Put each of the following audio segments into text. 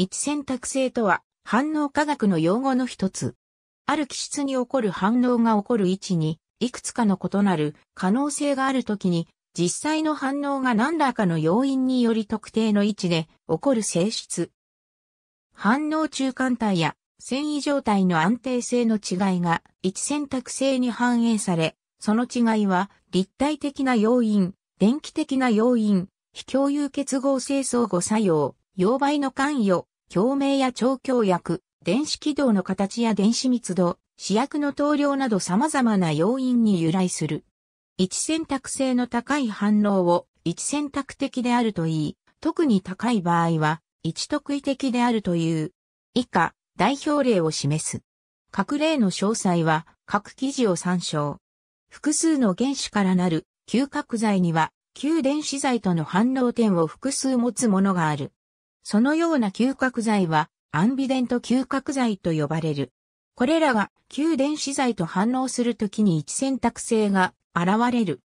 一選択性とは反応科学の用語の一つ。ある気質に起こる反応が起こる位置に、いくつかの異なる可能性があるときに、実際の反応が何らかの要因により特定の位置で起こる性質。反応中間体や繊維状態の安定性の違いが一選択性に反映され、その違いは立体的な要因、電気的な要因、非共有結合性相互作用、溶媒の関与、共鳴や超強薬、電子軌道の形や電子密度、試薬の投量など様々な要因に由来する。一選択性の高い反応を一選択的であるといい、特に高い場合は一特異的であるという。以下、代表例を示す。各例の詳細は各記事を参照。複数の原子からなる吸核剤には旧電子剤との反応点を複数持つものがある。そのような吸核剤はアンビデント吸核剤と呼ばれる。これらが旧電子剤と反応するときに一選択性が現れる。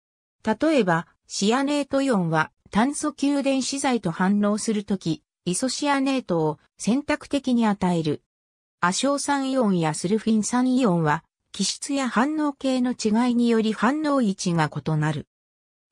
例えば、シアネートイオンは炭素給電子剤と反応するとき、イソシアネートを選択的に与える。亜硝酸イオンやスルフィン酸イオンは、気質や反応系の違いにより反応位置が異なる。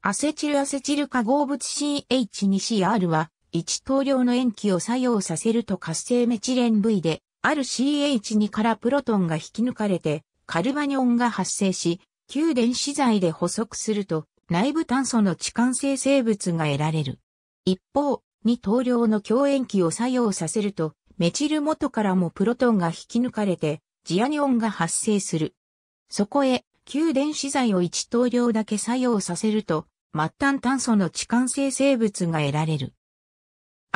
アセチルアセチル化合物 CH2CR は、1等量の塩基を作用させると活性メチレン V で、ある CH2 からプロトンが引き抜かれて、カルバニョンが発生し、旧電子剤で補足すると、内部炭素の置換性生物が得られる。一方、二等量の強塩基を作用させると、メチル元からもプロトンが引き抜かれて、ジアニオンが発生する。そこへ、旧電子剤を一等量だけ作用させると、末端炭素の置換性生物が得られる。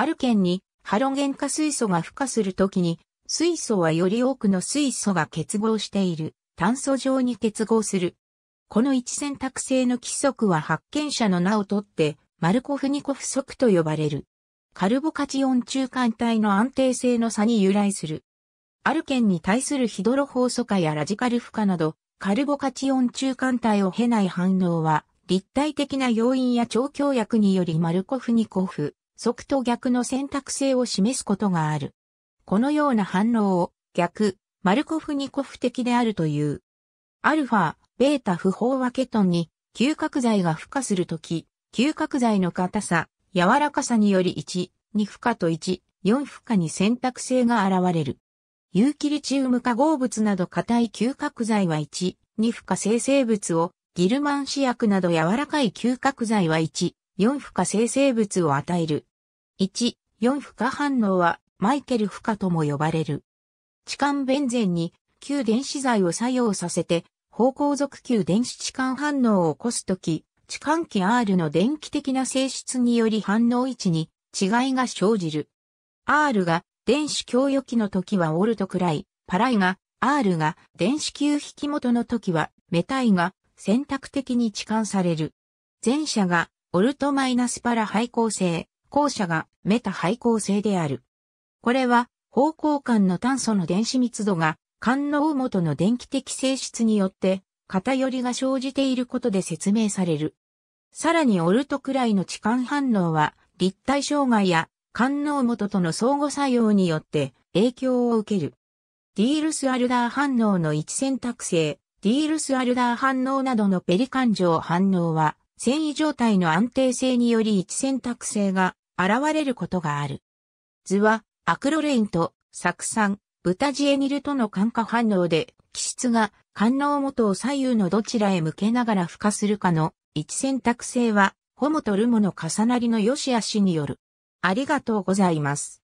アルケンにハロゲン化水素が孵化するときに、水素はより多くの水素が結合している炭素状に結合する。この一選択性の規則は発見者の名を取って、マルコフニコフ則と呼ばれる。カルボカチオン中間体の安定性の差に由来する。アルケンに対するヒドロホ素化やラジカル負荷など、カルボカチオン中間体を経ない反応は、立体的な要因や超強薬によりマルコフニコフ、則と逆の選択性を示すことがある。このような反応を逆、マルコフニコフ的であるという。アルファ、ベータ不飽和ケトンに吸核剤が孵化するとき、吸核剤の硬さ、柔らかさにより1、2負荷と1、4負荷に選択性が現れる。有機リチウム化合物など硬い吸核剤は1、2負荷生成物を、ギルマン試薬など柔らかい吸核剤は1、4負荷生成物を与える。1、4負荷反応はマイケル負荷とも呼ばれる。置換ベンゼンに旧電子剤を作用させて方向属旧電子置換反応を起こすとき、置換器 R の電気的な性質により反応位置に違いが生じる。R が電子供与器の時はオルトくらい、パライが R が電子吸引き元の時はメタイが選択的に置換される。前者がオルトマイナスパラ配構性、後者がメタ配構性である。これは方向間の炭素の電子密度が官能元の電気的性質によって偏りが生じていることで説明される。さらにオルトくらいの置換反応は立体障害や官能元との相互作用によって影響を受ける。ディールスアルダー反応の一選択性、ディールスアルダー反応などのペリカン状反応は繊維状態の安定性により一選択性が現れることがある。図はアクロレインと酢酸、ブタジエニルとの環化反応で気質が官能元を左右のどちらへ向けながら付加するかの一選択性は、ホモとルモの重なりの良し悪しによる。ありがとうございます。